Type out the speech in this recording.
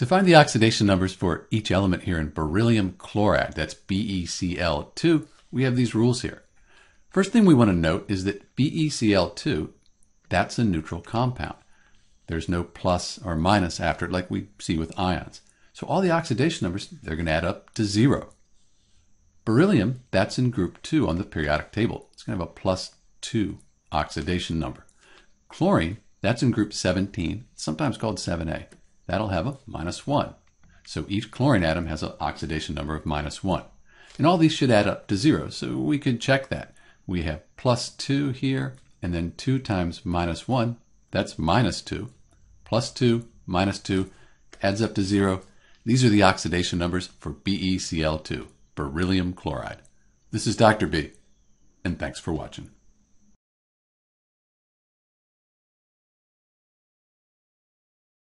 To find the oxidation numbers for each element here in beryllium chloride, that's BeCl2, we have these rules here. First thing we want to note is that BeCl2, that's a neutral compound. There's no plus or minus after it like we see with ions. So all the oxidation numbers, they're going to add up to zero. Beryllium, that's in group 2 on the periodic table. It's going to have a plus 2 oxidation number. Chlorine, that's in group 17, sometimes called 7a that'll have a minus 1. So each chlorine atom has an oxidation number of minus 1. And all these should add up to 0, so we could check that. We have plus 2 here, and then 2 times minus 1, that's minus 2. Plus 2, minus 2, adds up to 0. These are the oxidation numbers for BeCl2, beryllium chloride. This is Dr. B, and thanks for watching.